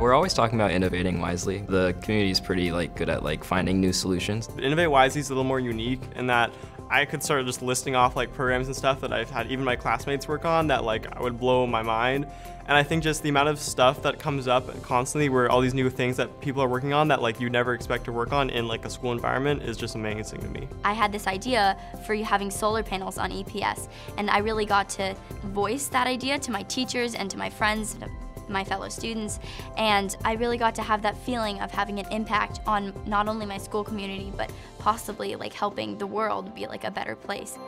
We're always talking about innovating wisely. The community is pretty like good at like finding new solutions. Innovate Wisely is a little more unique in that I could start just listing off like programs and stuff that I've had even my classmates work on that like would blow my mind. And I think just the amount of stuff that comes up constantly where all these new things that people are working on that like you never expect to work on in like a school environment is just amazing to me. I had this idea for having solar panels on EPS and I really got to voice that idea to my teachers and to my friends my fellow students and I really got to have that feeling of having an impact on not only my school community but possibly like helping the world be like a better place.